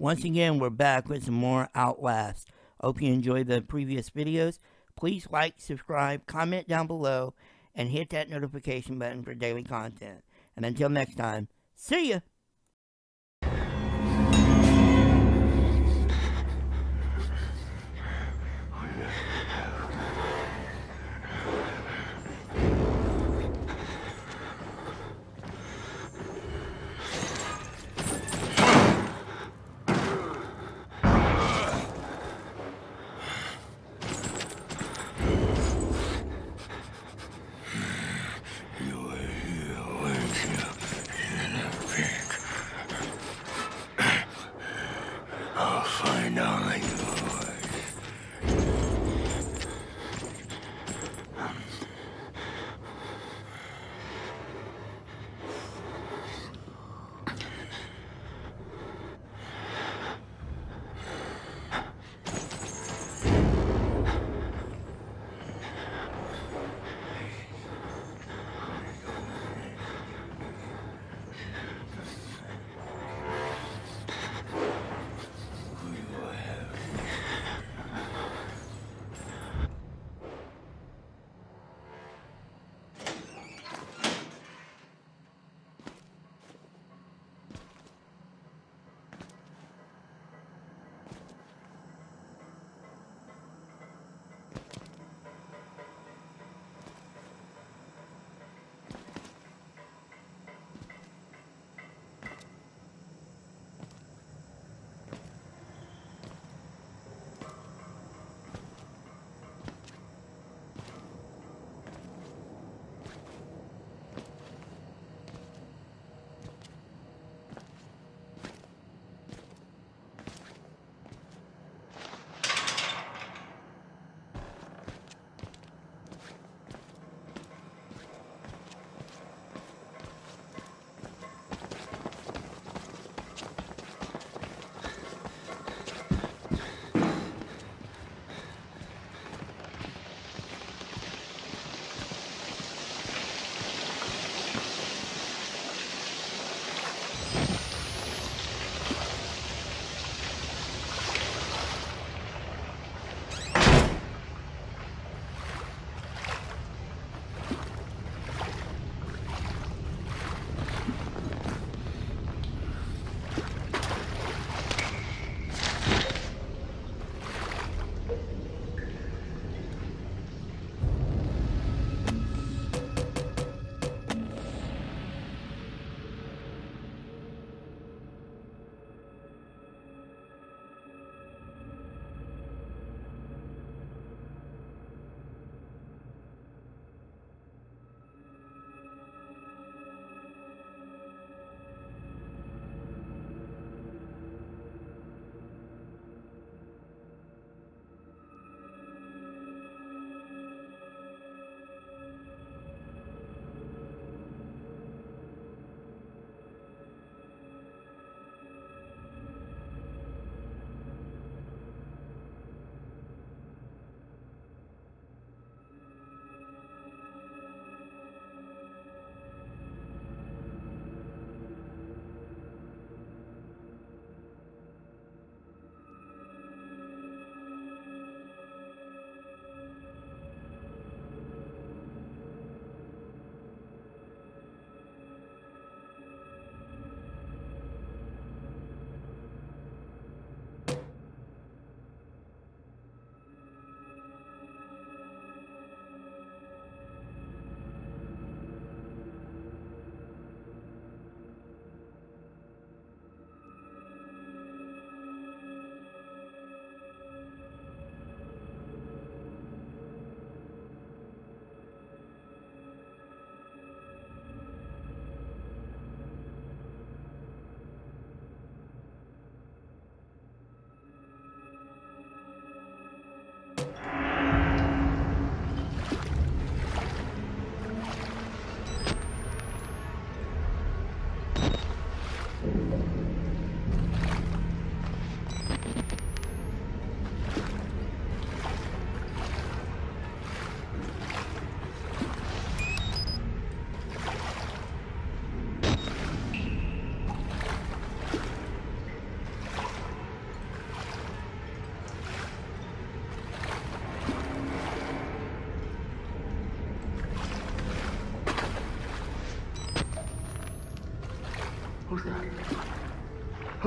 Once again, we're back with some more Outlast. Hope you enjoyed the previous videos. Please like, subscribe, comment down below, and hit that notification button for daily content. And until next time, see ya!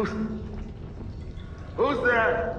Who's Who's there?